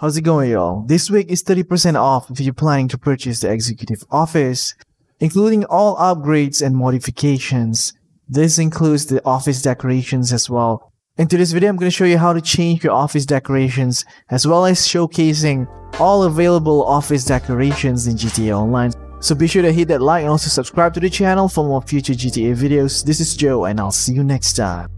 How's it going y'all? This week is 30% off if you're planning to purchase the executive office, including all upgrades and modifications. This includes the office decorations as well. In today's video, I'm going to show you how to change your office decorations as well as showcasing all available office decorations in GTA Online. So be sure to hit that like and also subscribe to the channel for more future GTA videos. This is Joe and I'll see you next time.